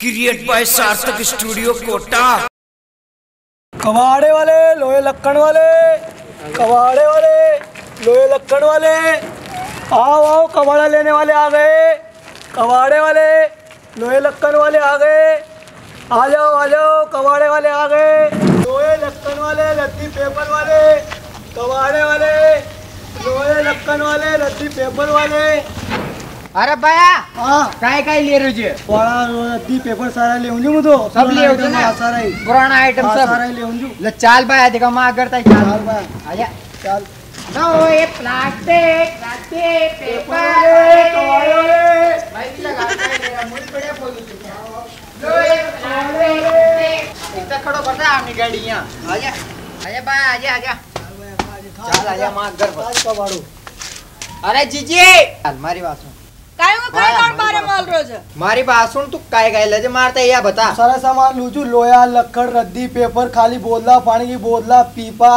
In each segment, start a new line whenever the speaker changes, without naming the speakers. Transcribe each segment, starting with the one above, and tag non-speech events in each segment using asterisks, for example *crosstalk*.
Create by Sarthak studio Kota
कबाड़े वाले, लोहे लक्कड़ वाले कबाड़े वाले, लोहे लक्कड़ वाले, आओ आओ कबाड़ा लेने वाले आ गए कबाड़े वाले, लोहे लक्कड़ वाले आ गए, आ जाओ आ जाओ कबाड़े वाले आ गए, लोहे लक्कड़ वाले, रद्दी पेपर वाले कबाड़े वाले, लोहे लक्कड़ वाले, रद्दी पेपर वाले
अरे
हाँ
काय काय ले रुजे
बड़ा रद्दी पेपर सारा ले हूँ तो
सब ले हूँ ना?
सारा ही
पुराना आइटम सब
सारा ले हूँ
ले चाल बया देखा माँ करता
चाल
चाल
बाय
आजा
चाल
नो ये प्लास्टिक प्लास्टिक
कबाड़े कबाड़े वाले
भाई भी लगा मेरा मुड़ी पड़े बोलू लो ये प्लास्टिक इतना खड़ो है अपनी गाड़ियाँ आजा आजा बया आजा आजा चाल आजा माँ घर पर
आज कबाड़ो
अरे जीजी चाल मारी बात सुन
काय हो काय
बाया,
कोण बारे माल रोज
मारी बात सुन तू काय काय लजे मारता है या बता
सारा सामान लूजू लोया लक्कड़ रद्दी पेपर खाली बोतला पानी की बोतला पीपा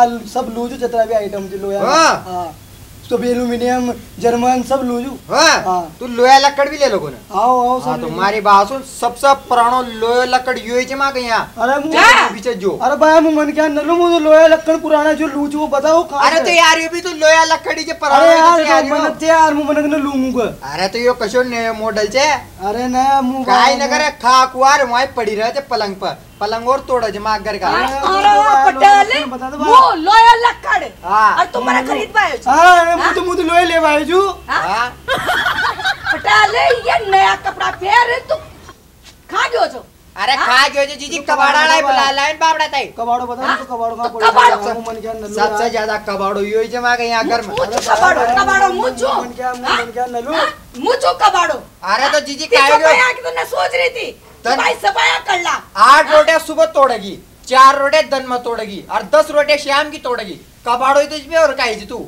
जितना भी जो लोया एल्यूमिनियम जर्मन सब लूजू
हाँ
हाँ।
तू लोया लकड़ भी ले लो कोने।
आओ आओ
हाँ
सब
तो मारी बात सुन सबसे पुरानो लोहे लकड़ यो ही जमा के यहाँ
अरे मुँह
पीछे जो।
अरे भाई मुँह मन क्या नलू मुझे लोया लक्कड़ पुराना जो लूजू वो बताओ कहाँ
अरे तो यार ये भी तो लोया लकड़ी के
अरे यार
यार
तो मन ते यार मुँह मन
अरे तो यो कशो नयो मॉडल छे
अरे नया मुँह
काय न। करे खा कुआर वहीं पड़ी रहे थे पलंग पर। पलंग और तोड़ा जमा घर का।
हाँ।
अरे पटेल वो लोया
हाँ।
और तुम्हारा खरीद पाए
हाँ मुँह तो मुँह तो लोहे ले भाई जू
हाँ
पटेल ये नया कपड़ा पहन तू खा गयो छो
अरे? खा गयो जे जीजी कबाड़ा लाई बुला लाइन बाबड़ा ताई
कबाड़ो बता? तो कबाड़ो कहाँ पड़ा
कबाड़ो।
मन क्या नलू
सबसे ज़्यादा कबाड़ो यो ही जमा के यहाँ घर में
मुझो कबाड़ो कबाड़ो मुझो
मुँह मन मुँह मन क्या नलू
मुझो कबाड़ो
अरे तो जीजी
तीसो
गयो
पाया की तो न सोच रही थी भाई सफाया कर ला
आठ रोटे सुबह तोड़ेगी चार रोटे दिन में तोड़ेगी और दस रोटे शाम की तोड़ेगी कबाड़ो ही तो इसमें और काई जी तू?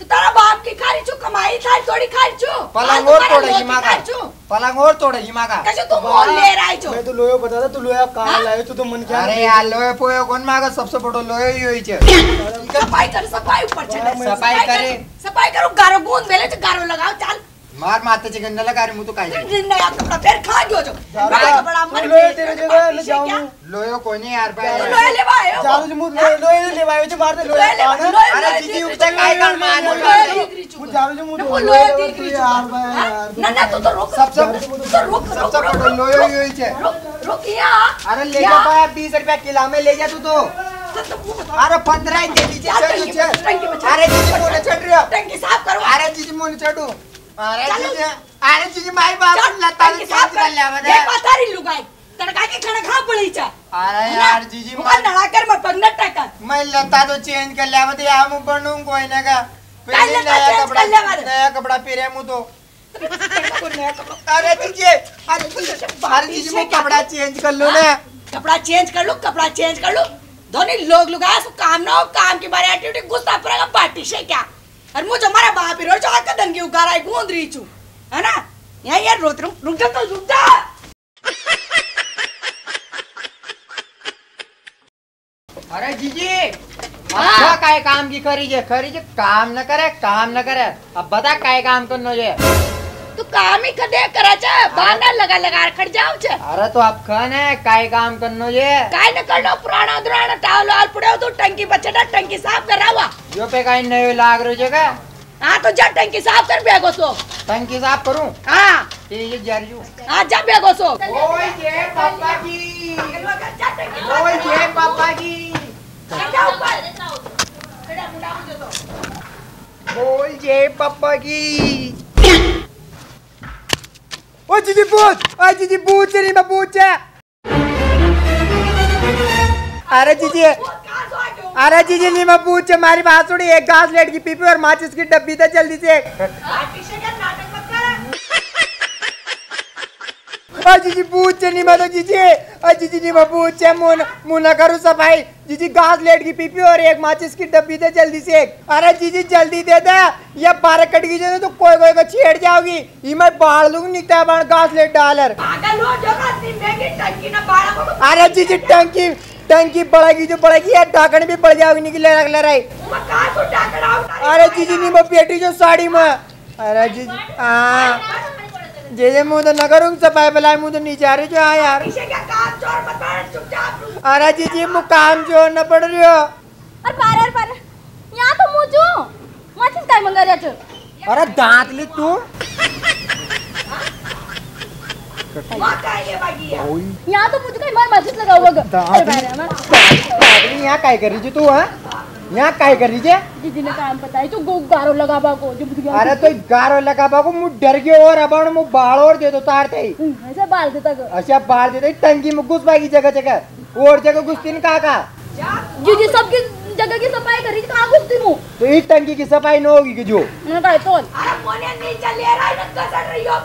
तो तारा बाप की खारी छु कमाई खाई थोड़ी खाई छु
पलंग और
तोड़े
तोड़ेगी
लोटी
का पलंग और तोड़ेगी माँ का
कैसे तू बोल ले रहा है
मैं तो लोयो बता था तू लोहे कहाँ लायो तू तो मन क्या
अरे यार लोयो पोयो कौन मांगा सबसे बड़ो लोहे ही होई छे
सफ़ाई कर सफ़ाई ऊपर चढ़े।
सफ़ाई करे।
सफ़ाई करो गारो गूंद मेले तो गारो लगाओ चल।
मार मारते चिकन न लगा रही मुँह तो काई जी
नया कपड़ा फिर खा जो नया कपड़ा
तू
मन
लोहे तेरे जगह ले जाऊँ।
लोहे को नहीं यार
तो
भाई।
लोहे ले आयो
चालू जो मुझ लोहे लोहे ले भाई जो मारते लोहे
लोहे ले
कान
अरे उगता
चो।
काय कर मार मार मार।
चो।
मुझ चालू जो तो लोहे
दीकरी
तू
चो।
यार भाई
हाँ?
यार तू
ना ना तू तो रुक
सबसे
तो रुक
सबसे
रुक
बड़ो लोहे ही होई छे
रुक रुक
अरे ले जा पाया बीस रुपया किला में ले जा तू तो।
तो- तो।
अरे पंद्रह ही दे दीजिए
में- में।
अरे जीजी मोने चढ़ रही हो।
टंकी साफ़ करो
अरे जीजी मोने चढ़ू। अरे जीजी माई बाप लता ने
साफ़
कर लिया बता
ये पथारी लुगाई तड़का के खाना खा पड़ी चा
अरे यार जीजी
मुका
माई
नड़ा कर मैं पगना टका
मैं लता तो चेंज कर लिया बता या मुँह बनूं कोई ना का
लता
नया कपड़ा? नया कपड़ा पहरे मुँह तो अरे जीजी अरे अरे जीजी मैं कपड़ा चेंज कर लो ना
कपड़ा चेंज कर लो कपड़ा चेंज कर लो धोनी लोग लुगाया सो काम ना हो काम की बारे एटीट्यूड गुस्सा पड़ेगा पार्टी से क्या और मुझे हमारा बाप ही रोज आकर दंगी उगारा है गूंद रही छू है ना यहाँ यार रोत रुक रुक जा तो रुक जा
अरे जीजी अच्छा काय काम की करी जे करी जे काम न करे काम न करे अब बता काय काम करनो जे
तू काम ही कदे करा चा बांधा लगा लगा खड़ जाओ छे।
अरे तो आप कौन है काय काम करनो जे
काय न करनो पुराना दुराना टावल आल पड़े हो तो टंकी बचड़ा टंकी साफ़ करावा
जो पे काय नयो लाग रहो जे का?
हाँ तो जा टंकी साफ़ कर बेगो सो।
टंकी साफ़ करूँ?
हाँ।
ये ये जरियो
हाँ। जा बेगो सो।
ओए जे पापा की
जा।
ओए जे पापा की
जा ऊपर। खड़ा मुंडा मुझे तो।
बोल जे पापा की जीजी पूछ ओ जीजी पूछ रही मैं पूछ अरे जीजी अरे जीजी नहीं मैं पूछ मारी बात सुनी एक घास लेट की पीपी और माचिस की डब्बी था जल्दी से जीजी पूछ नहीं मैं तो जीजी जीजी नहीं मैं पूछ मुन मुना करूँ सफ़ाई जीजी घास लेट की पीपी और एक माचिस की डब्बी दे जल्दी से एक। अरे जीजी जल्दी दे दे ये बारह कट गई तो कोई कोई को छेड़ जाओगी। ये मैं बाढ़ लूँगी निकता बाढ़ घास लेट डालर।
को
अरे जीजी टंकी टंकी बढ़ेगी जो बढ़ेगी यार ढाकन भी बढ़ जाओगी निकले रख रही
कहाँ सो
अरे जीजी नहीं मैं पेटी जो साड़ी में अरे जीजी हाँ। जे जे मुँह तो न करूँ सफ़ाई बुलाए मुँह तो नीचे आ रही जो हाँ यार।
पीछे क्या काम चोर मत बैठ चुपचाप
अरे जीजी मुँह काम जो न पड़ रही हो
अरे पारे अरे पारे यहाँ तो मुझू माचिस काय मंगा द्यायचं
अरे दांत ली तू।
है।
यहाँ तो मुझे काय मार माचिस लगाऊ बघ
दात
पारे
दांत यहाँ काय कर रही थी तू हाँ? यहाँ काय कर रही
दीदी ने काम पता है जो गो गारो लगा बा को जो
अरे तो गारो लगा बाबू मुँह डर गयो और अब मुँह बाल और दे दो तार थे
ऐसा बाल देता ग
अच्छा बाल दे दो टंकी में घुस पाएगी जगह जगह। और जगह घुसती नहीं कहा कहा।
जी जी सबकी जगह की सफ़ाई करी कहाँ घुसती मुँह
तो इस टंकी की सफ़ाई न होगी कि जो।
मैंने कहा तो
अरे मोने नीचे ले रहा है ना कसर रही हो।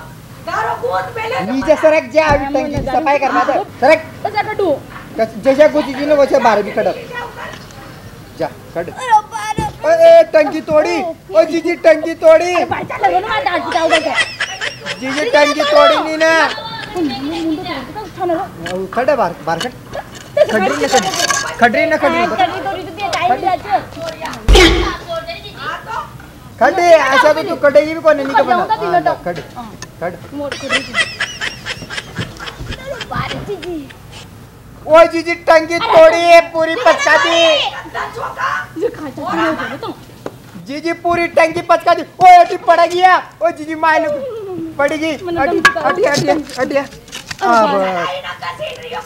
गारो कूद पहले तो
नीचे सरक जा अभी टंकी की सफ़ाई करना था। सरक।
बस आता
जैसे घुसी थी ना वैसे बाहर भी खड़क जा खड़
अरे
टंकी तोड़ी। ओ जीजी टंकी तोड़ी।
बघा
जीजी टंकी तोड़ी नहीं ना।
मुंडू तो छान रो
खड़े बाहर बाहर खड़ खड़ी ना खड़ी खड़ी ना खड़ी खड़े ऐसा तो तू कटेगी भी कौन नहीं
खड़ तीनों
खड़ खड़
मोड करी अरे पारे दीदी
ओ जीजी टंकी तोड़ी है पूरी पचका दी।
तू तो।
जीजी पूरी टंकी पचका दी। ओ अटी पड़ गया ओ जीजी माइल पड़ेगी अटी अटी अटी अटी अब
हो।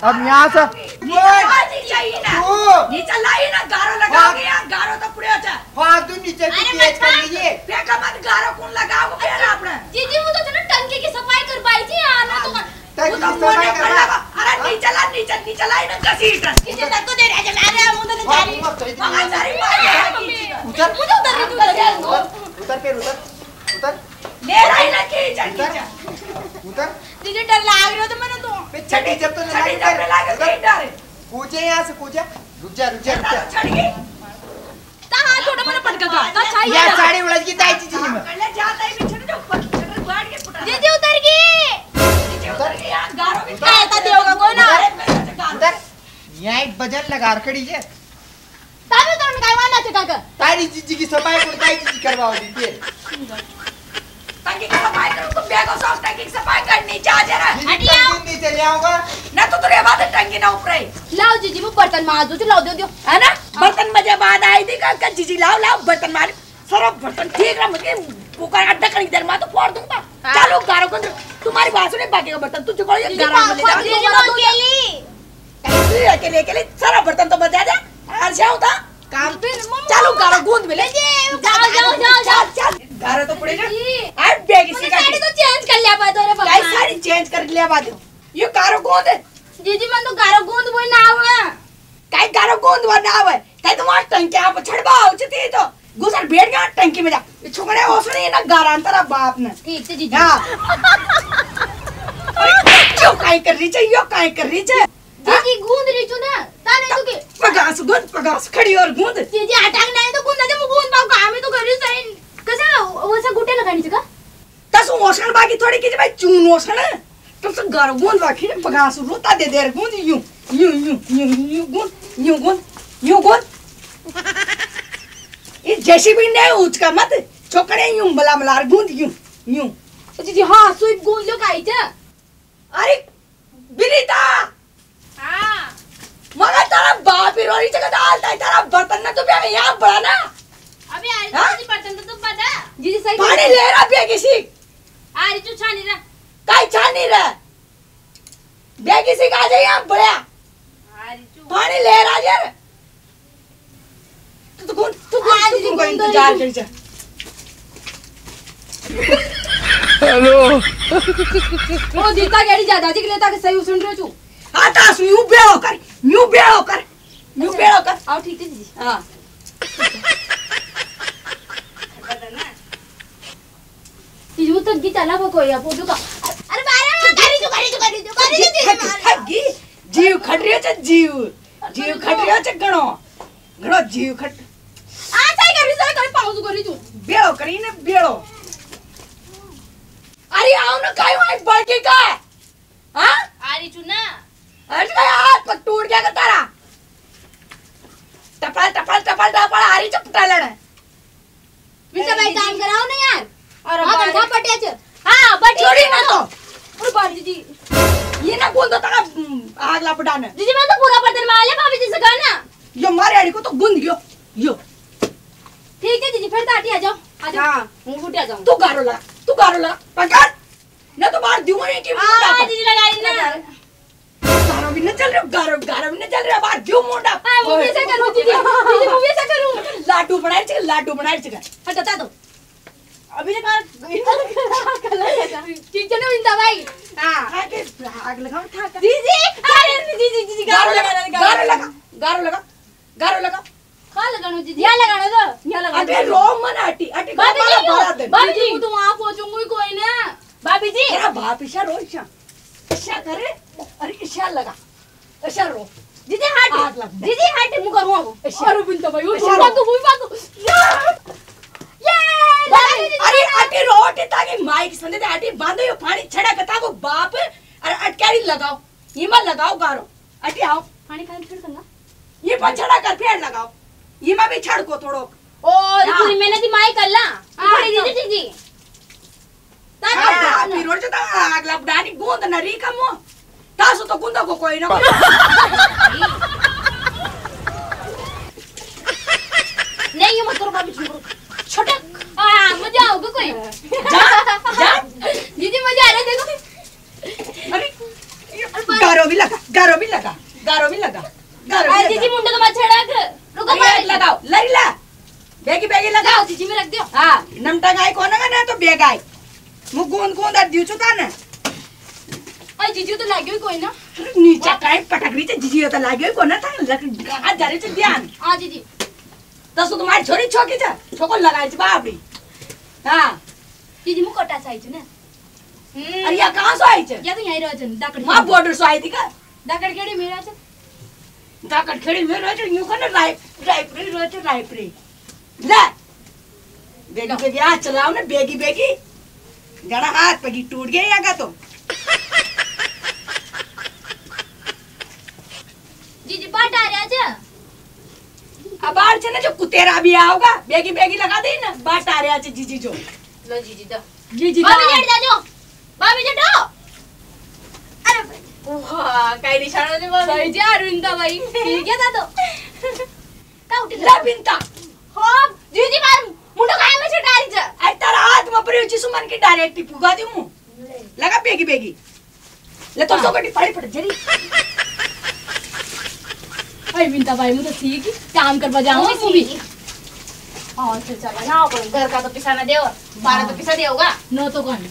अब यहाँ से।
नीचे चाहिए ना
तू
नीचे लाई ना गारो लगा गया गारो तो पुड़े अच्छा।
फालतू नीचे की तेज कर लीजिए
फेंका मत गारो कौन लगाओ फिर आपने
जीजी वो तो चलो टंकी की सफ़ाई कर पाई थी आना तो
टंकी
तो
की सफ़ाई
मोने कर
करना
लगा अरे नीचे ला नीचे नीचे लाई ना तक तो दे रहा है अरे मुँह तो जारी मगर सारी मार
उतर
मुझे उतर रही तू उतर
उतर फिर उतर उतर
ले रहा है ना की नीचे
उतर
तुझे डर लाग रहा तो मैंने तो
छठी जब तो
छड़ी जब लगा के डर
कूचे यहाँ से कूचे रुक जा रुक जा रुक जा
छड़ी गई
ता हाथ थोड़ा मैंने पटका का ता छाई
या साड़ी उलझ की दाई चीज़ में
पहले जाता ही पीछे जो ऊपर छड़ी बाढ़ के पुटा
जीजी उतर गई
नीचे उतर गया। गारो भी
काय ता
अरे मेरे से गारो
उतर यहाँ एक बजन लगा रखड़ी है।
तावे तर काय वाला छे काका
तारी जीजी की सफ़ाई को ताई जीजी करवाओ दी है
सफ़ाई करो तुम बेगो सॉस टंकी की सफ़ाई करनी जा जरा।
जीजी टंकी नीचे ले आऊँगा।
ना तो तुरे बाद टंकी ना ऊपर।
लाओ जीजी वो बर्तन मार दो लाओ दो दो।
है ना? बर्तन मज़े बाद आई थी का का जीजी लाओ लाओ बर्तन मार। सारा बर्तन ठीक रहा मुझे कुकर अड्डा कर इधर मैं तो फोड़ दूँगा। चलो गारो को तुम्हारी बात सुने बाकी का बर्तन तू चुको ये गारो में ले
वो अकेली
तू अकेले अकेले सारा बर्तन तो बचा दे हार जाओ था काम चलो गारो गूंद में ले
जाओ जाओ जाओ जाओ
चल गारो तो पड़ेगा
जी।
आज बेग इसी का
साड़ी तो चेंज कर लिया तोरे
गाइस
बाबा
सारी चेंज कर लिया बाद ये गारो गूंद। है
जीजी मन तो गारो गूंद बोल ना आवे
काय गारो गोंद वर ना आवे। तो वहाँ टंकी आप छड़बा उचती तो। घुसर बैठ गया टंकी में जा। छोकरे ओसने ना गारांतरा बाप ने।
ठीक है जीजी
हाँ। क्यों काय कर रही है यो काय कर रही है
जीजी गूंद रही छु ना ताने तू के
पगास गुंद पगास खड़ी और गुंद
जीजी अटॅक नाही तर गुंदाचे मग गूंद पाव का आम्ही तो घरी जाईन कसं वसा गुटे लगायचं का
तस ओसण बाकी थोड़ी की भाई चून ओसण तुम से गारो गुंद बाकी पगास रोता दे दे गुंद यूँ यूँ यूँ यूँ यूँ गुंद यूँ गुंद यूँ गुंद ये जैसी भी नहीं उचका मत छोकरे यूँ बला मलार गुंद यूँ यूँ
जीजी हा सुई गूंद लो कायचं
अरे विनीता
हा।
मगर तारा बाप ही रोरी जगह डालता है तारा बर्तन ना तो भी हमें यहाँ बड़ा ना।
अबे आरी
हाँ?
बर्तन तो तू पता जीजी सही
पानी ले रहा भी किसी?
आरी तू छानी रा
काई छान रहा। बे किसी का जाए यहाँ बड़ा
आरी तू।
पानी ले रहा यार तू तो कौन तू कौन तू कौन का
कौन
इंतज़ार? कर जा।
ओ दीता गाड़ी ज़्यादा जी के लिए ताकि सही सुन रहे छु
आता सु यू बे होकर यू बे होकर यू अच्छा। बे होकर
आओ ठीक है दीदी।
हाँ।
यू तक गीत अलग हो कोई आप का अरे बारे में करी जो करी जो करी जो करी जो
थक गई। जीव खट रियो छ जीव। जीव तो- खट रियो छ घणो घणो जीव खट।
आ सही करी सही करी पाउज करी जो
बेड़ो करी ने बेड़ो अरे आओ ना कायो आई बाकी
का। हाँ? आ रही छु ना।
हट गया हाथ पर टूट गया तारा? टपल टपल टपल टपल आ रही चपटा लड़े
मिस्टर भाई काम कराओ ना यार।
और
हाँ
बंधा
पटे छ हाँ बट
छोड़ी ना तो
और बाली जी
ये ना बोल दो तारा हम्म, आग लपटा
ने जी मैं तो पूरा बर्तन मार लिया भाभी जी से गाना
ये मारे अड़ी को तो गुंद गयो। यो।
ठीक है दीदी फिर ताटी आ जाओ। आ जाओ।
हाँ।
मुँह उठा जाऊँ
तू गारो लगा तू गारो लगा पकड़। ना तो मार दूँगी कि
हाँ दीदी लगा लेना ना
भी न चल रहा गारो गारो न चल रहा बाहर दियो मुंडा
हाँ वो ऐसा करूँ दीदी दीदी वो ऐसा करूँ।
लाडू बनाए छे लाडू बनाए छे
हट बता दो। अभी ने कहा *laughs* है ना विंदा भाई?
हाँ। आगे आग लगाओ था
दीदी अरे दीदी दीदी
गारो लगा गारो लगा गारो लगा गारो लगा।
कहाँ लगाना दीदी। यहाँ लगाना तो यहाँ लगाना
अबे रो मन हटी हटी को मारा बड़ा दे।
जी मैं तो वहाँ कोई ना। भाभी जी।
तेरा बाप ईशा रो ईशा। ईशा करे अरे ईशा लगा।
ये!
अरे अटी रोटी ताकि माइक संदे अटी बांधो यो पानी छड़ा के बाप। अरे अटकारी लगाओ। लगाओ गारो। अटी आओ।
पानी खाने फिर करना
ये पर छड़ा कर फेर लगाओ। इमा भी छड़ को थोड़ो। हाँ।
पूरी मेहनत ही माई कर ला। बड़ी
तो-
दीदी
ता बुडानी गोंद न री कमो तासो तो गुंदा को कोई ना
नहीं ये मत करो भाभी करो छोटा हाँ मज़ा आओगे कोई
जा जा
दीदी मज़ा आ रहा है देखो
अरे गारो भी लगा गारो भी लगा गारो भी लगा गारो
अरे दीदी मुंडे तो मत छड़ा रुको
अरे लगाओ लरी ला बेगी बेगी लगाओ
दीदी में रख दियो
हा नमटा गाय कोना का ना तो बेग मु गोंद गोंद दिउ छु ता ना
जीजू तो लाग्यो कोई ना?
नीचे काय पटकरी ते जिजी त लाग्यो कोना ता लक हात झारे छ ध्यान।
हाँ दीदी
तसो त मारी छोरी छोकी छ। छोको लगाइ छ बाबडी। हा।
दीदी मु कटा साइज़ ना?
अरे या कहाँ से आई छ?
या तो यहीं रह जन दाकड़
मा बॉर्डर से आई थी का
दाकड़ केड़ी मेरा छ
दाकड़ खेड़ी में रह छ यूँ कने राइप राइप रे रह छ राइप रे ले। बेगी बेगी हाथ चलाओ ना बेगी बेगी जरा हाथ पगी टूट गया या का तो
जीजी बाट आ रहा छ
अब बाहर से ना जो कुतेरा भी आओगा बेगी बेगी लगा दे ना बाट आ रहा छ जीजी जो।
लो जीजी दो।
जीजी
भाभी जट जा जो भाभी जटो अरे वाह काय निशाना दे भाभी सही जा अरविंदा भाई ठीक है तो *laughs* का उठी
ला बिंता
हो जीजी मार. मुंडो काय में छटारी छ
आई तारा हाथ में पड़ी हुई सुमन की डायरेक्ट पुगा दी मु लगा बेगी बेगी. ले तो सो पड़ी पड़ जरी.
अरे विंता भाई मुझे सीख काम कर बजाऊँगी तू भी। और फिर चला ना अपन घर का तो पिसा ना देओ बारह तो पिसा देओगा नो तो कौन?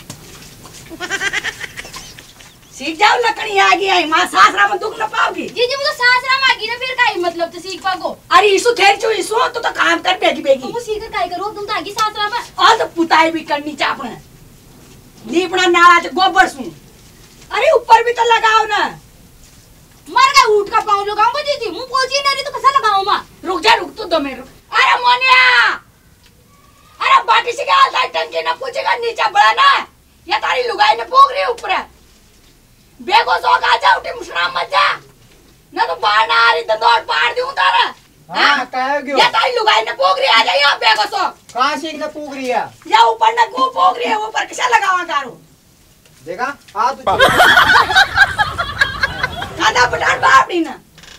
सीख जाओ लकड़ी आ गई आई माँ सासरा में दुख न पाओगी।
जी जी मुझे सासरा मांगी ना फिर काई मतलब तो सीख पागो
अरे इसु थेर छु इसु तो तो काम कर बेगी
तो
बेगी
वो सीख कर काई करो तुम तो आगे सासरा में।
और तो पुताई भी करनी चापना लीपना नाला से गोबर सु। अरे ऊपर भी तो लगाओ ना।
मर गए उठ का पाँव लगाऊँगा दीदी मुँह पहुँची नहीं तो कैसा लगाऊँ माँ?
रुक जा रुक तो दो मेरे अरे मोनिया! अरे बाटी से क्या हालता है? टंकी ना पूछेगा नीचे बड़ा ना। या तारी लुगाई ने पोग रही ऊपर। बेगो सो का जा उठी मुसरा मत जा। ना तो बाहर ना आ रही तो दौड़ पार दूँ तारा
हाँ कह गयो
या तारी लुगाई ने पोग रही आ जा यहाँ बेगो सो
कहाँ सीखना पूग रही है?
या ऊपर ना को पोग रही है? ऊपर कैसा लगावा कारू
देखा? हाँ तू *laughs*
खाना पटान बापड़ी ना।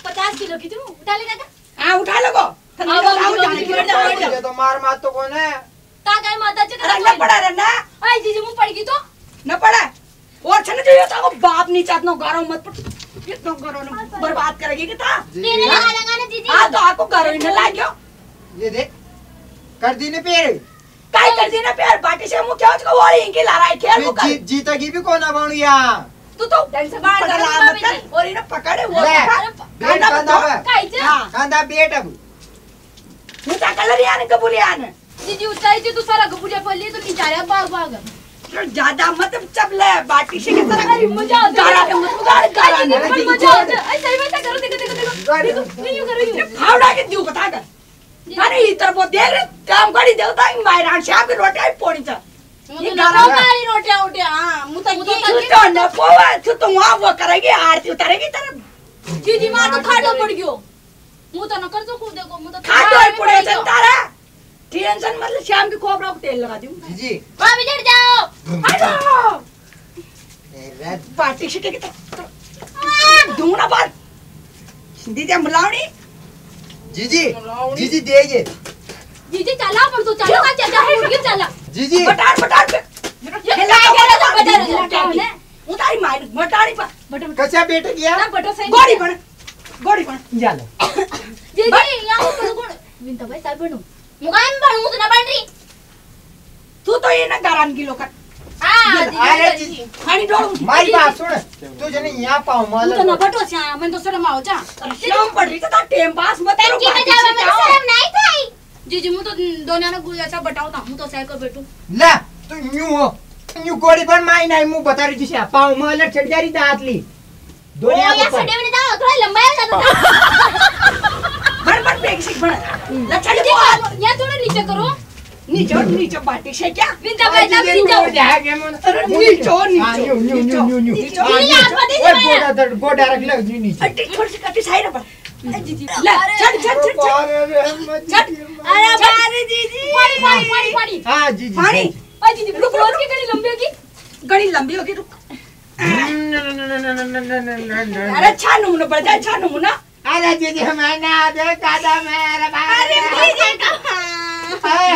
पचास किलो की तू उठा लेगा क्या
हाँ उठा
लोग
की
बैठ जाओ, बैठ
ये तो मार मार तो कौन है?
ता काय माता चे
अरे न पड़ा रे ना
आई जीजी मुँह पड़ गई तो।
न पड़ा। और छने जो ये तो बाप नहीं चाहत नो गारो मत पट। कितना गारो न बर्बाद करेगी कि था
तेरे लगा लगा ना जीजी।
आ तो आपको गारो ही न लाग्यो
ये देख कर दी ने पेड़
काय कर दी ना प्यार बाटी से मुँह क्या उसको वाली इनके ला रहा है खेल को कर।
जी, जीता की भी कौन बन गया
तू तो
ढंग से बाहर
पकड़
करो
ला
बाबी
मत
जी।
कर और इन्हें पकड़े वो
ले,
पकड़।
बेट
खाना
कंधा
मत
पे।
दो।
काय चे
हाँ
कांदा बेट अब
मुझा कलर यान कबूल यान
जीजी उठाई चे तू सारा गपुड़िया पल्ली तो नीचे आ रहा भाग भाग
ज़्यादा मत चपले बाटी से के तरह
अरे मज़ा आता है।
मत गारा गारा
जीजी मज़ा आता है ऐसा ही वैसा करो देखो देखो देखो देखो नहीं करो यूँ
फावड़ा के दियो बता कर अरे इधर वो देख काम करी देवता है मायरान शाम की रोटी आई पोड़ी था ये गारा
काली रोटियाँ उठे हाँ
तू तो न पोवा तू तो वहाँ वो करेगी आरती उतारेगी तेरे
जीजी माँ तो खाटो पड़ गयो मुँह तो न कर तो खुद देखो मुँह तो
खाटो ही पड़े चल तारा टेंशन मतलब शाम की खोपड़ा को तेल लगा दूँ
जीजी
भाभी जट जाओ
हटो बाटी से के दूना पर दीदी मुलावणी
जीजी जीजी दे ये
जीजी चला पण तू चला का चाचा मुर्गी चला
जीजी
बटार बटार पे
ये काय केलं तर बटार जाऊ
उतारी मार बटारी पर
बटार
कशा भेट गया
बटार सही
गोड़ी पण गोड़ी पण
झालं
जीजी या ऊपर कोण विंता बाई साहेब बनू मुगाम बनू तुला बनरी
तू तो ये ना गारान की लोक
हा
अरे
जीजी
जीजी
आणि डोळू
मारी बात सुन तुझे ने यहाँ पाव
तू
माल
तो ना बटो छा मैं तो सर माओ जा शाम पड़ रही था टाइम पास मत करो
त्यांची
बाटी
जावा
से
मला
क्या हो?
शरम नाही काही जीजी मु तो मु
ला न्यू हो न्यू गोडी पण माई नाही मु बता रही जिसे पाव माल छट जारी दातली
ओ
दोन्या
या
ऊपर
सडेवणी जाऊ थोडा लंबाई जातो
बड़ बड़ पेग से बड़ लचड़ को
या थोडं नीचे करू
नीचे नीचे बाटी से क्या
बाई जा नीचे
अरे नीचो नीचो
न्यू न्यू न्यू न्यू
नीचो
नीचे आतमध्ये
ओए
जाऊया.
गोडा दर गोडा रख ले न्यू नीचे
अड्डी थोड़ी सी कटी साइड पर ए जीजी ले चल चल चल चल चल
अरे बारे जीजी पाणी पाणी पाणी पाणी
हाँ जी जी
पानी
ओ जीजी रुक रोज की कड़ी लंबी होगी
गड़ी लंबी होगी रुक
अरे
अरे अच्छा नमूना बढ़ जाए अच्छा नमूना
हमें ना दे दादा मेरा
अरे
बारे
जीजी
हाय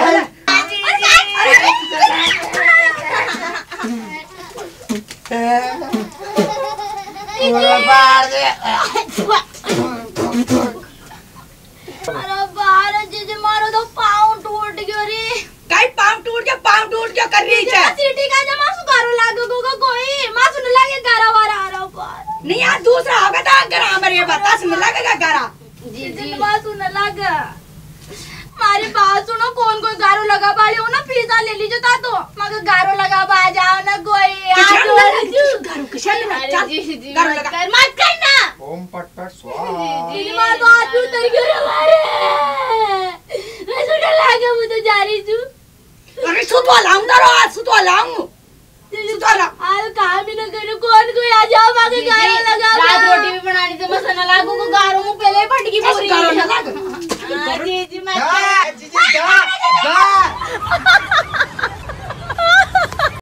पूरा बार दे
अरे बारे जीजी मारो तो पाँव टूट गयो रे
काई पाम टूट गया कर रही है
सिटी का जमा सुकारो लागो को कोई। मासु न लागे गारा वारा आ रहा पर
नहीं यार दूसरा होगा था अगर हमारे ये बतास में लगेगा गारा।
जी जीजी मासु न लागा। मारी बात सुनो कौन कोई गारो लगा बाली हो ना? पिज्जा ले लीजिए ता तो मगर गारो लगा बा जाओ ना कोई।
किशन
आजो
लगा? किशन चल
जीजी
गारू
मत
लगा
कर मत करना।
ओम पट पट स्वाहा।
जीजी मार तो भी उतर गयो रे मारे मैं सुन लागे मुझे जा रही हूँ।
अरे सुतो लाऊं ना रो सुतो लाऊं। सुतो ला।
आयो काम ही ना करो कौन को आ जाओ आगे गारो लगा रात रोटी भी बनानी तो मसाला लागू को गारो मुँह पहले फट की
पूरी। गारो ना
लगा हाँ,
जी जी मैं
जी जी। गा गा *laughs*